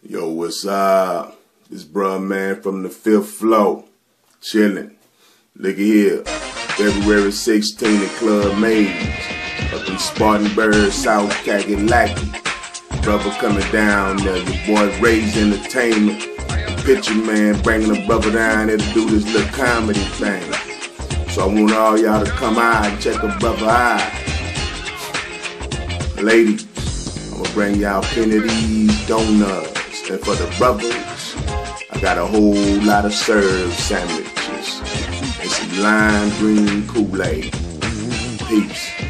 Yo, what's up? This Bruh-Man from the fifth floor. Chillin'. Look at here. February 16 at Club Maze. Up in Spartanburg, South Kakalaki. Brother coming down there. Your boy Ray's Entertainment. Pictureman bringing a brother down there to do this little comedy thing. So I want all y'all to come out and check a brother out. Ladies, I'm gonna bring y'all plenty of donuts. And for the brothers, I got a whole lot of served sandwiches and some lime green Kool-Aid. Peace.